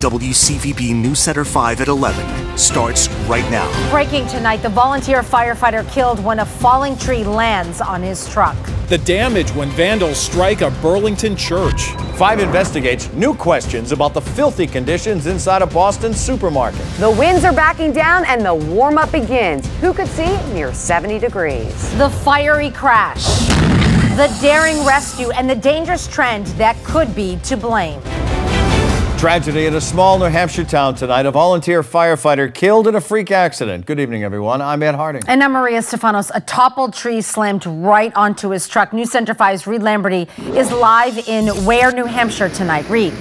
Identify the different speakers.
Speaker 1: WCVB News Center 5 at 11 starts right now.
Speaker 2: Breaking tonight, the volunteer firefighter killed when a falling tree lands on his truck.
Speaker 3: The damage when vandals strike a Burlington church.
Speaker 4: Five investigates new questions about the filthy conditions inside a Boston supermarket.
Speaker 5: The winds are backing down and the warm up begins. Who could see near 70 degrees?
Speaker 2: The fiery crash, the daring rescue, and the dangerous trend that could be to blame.
Speaker 4: Tragedy in a small New Hampshire town tonight. A volunteer firefighter killed in a freak accident. Good evening, everyone. I'm Ed Harding.
Speaker 2: And I'm Maria Stephanos. A toppled tree slammed right onto his truck. News Center 5's Reed Lamberty is live in Weare, New Hampshire tonight. Reed.